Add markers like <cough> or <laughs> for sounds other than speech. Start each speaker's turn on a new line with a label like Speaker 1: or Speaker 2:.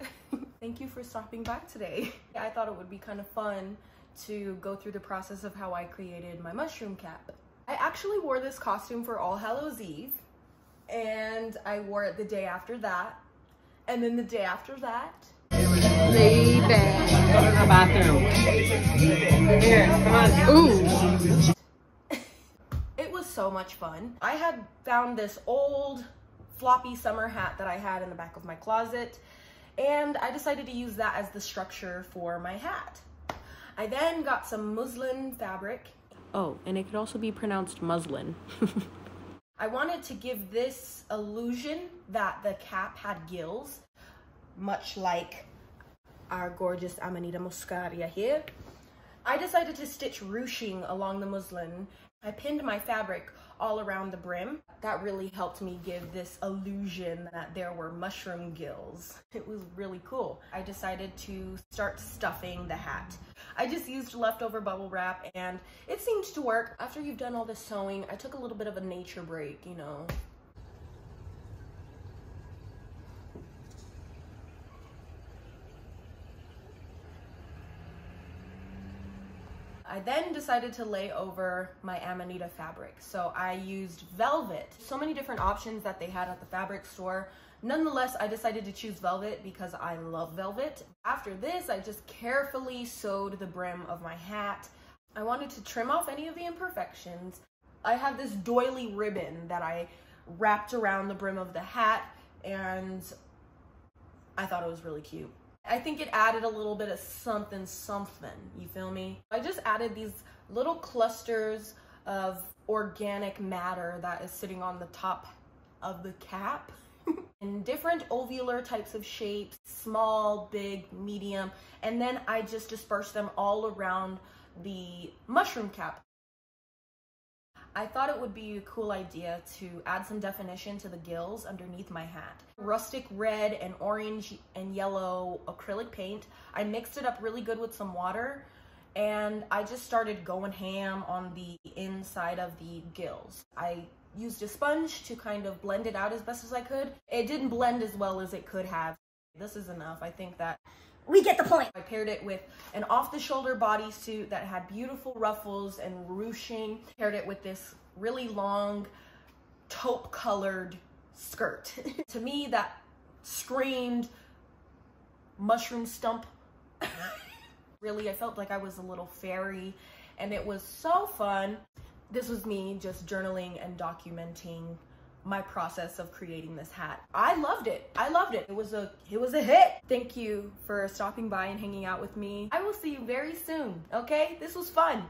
Speaker 1: <laughs> stopping by today. I thought it would be kind of fun to go through the process of how I created my mushroom cap. I actually wore this costume for All Hallows Eve and I wore it the day after that and then the day after that.
Speaker 2: Back.
Speaker 3: Go to the bathroom. Here, come on.
Speaker 2: Ooh.
Speaker 1: it was so much fun. I had found this old floppy summer hat that I had in the back of my closet and I decided to use that as the structure for my hat. I then got some muslin fabric. Oh, and it could also be pronounced muslin. <laughs> I wanted to give this illusion that the cap had gills, much like our gorgeous Amanita muscaria here. I decided to stitch ruching along the muslin. I pinned my fabric all around the brim. That really helped me give this illusion that there were mushroom gills. It was really cool. I decided to start stuffing the hat. I just used leftover bubble wrap and it seemed to work. After you've done all this sewing, I took a little bit of a nature break, you know, I then decided to lay over my Amanita fabric. So I used velvet. So many different options that they had at the fabric store. Nonetheless, I decided to choose velvet because I love velvet. After this, I just carefully sewed the brim of my hat. I wanted to trim off any of the imperfections. I have this doily ribbon that I wrapped around the brim of the hat and I thought it was really cute. I think it added a little bit of something something, you feel me? I just added these little clusters of organic matter that is sitting on the top of the cap <laughs> in different ovular types of shapes, small, big, medium, and then I just dispersed them all around the mushroom cap. I thought it would be a cool idea to add some definition to the gills underneath my hat. Rustic red and orange and yellow acrylic paint. I mixed it up really good with some water and I just started going ham on the inside of the gills. I used a sponge to kind of blend it out as best as I could. It didn't blend as well as it could have. This is enough. I think that
Speaker 2: we get the point.
Speaker 1: I paired it with an off-the-shoulder bodysuit that had beautiful ruffles and ruching. Paired it with this really long taupe-colored skirt. <laughs> to me, that screamed mushroom stump. <laughs> really, I felt like I was a little fairy and it was so fun. This was me just journaling and documenting my process of creating this hat. I loved it. I loved it. It was a it was a hit. Thank you for stopping by and hanging out with me. I will see you very soon, okay? This was fun.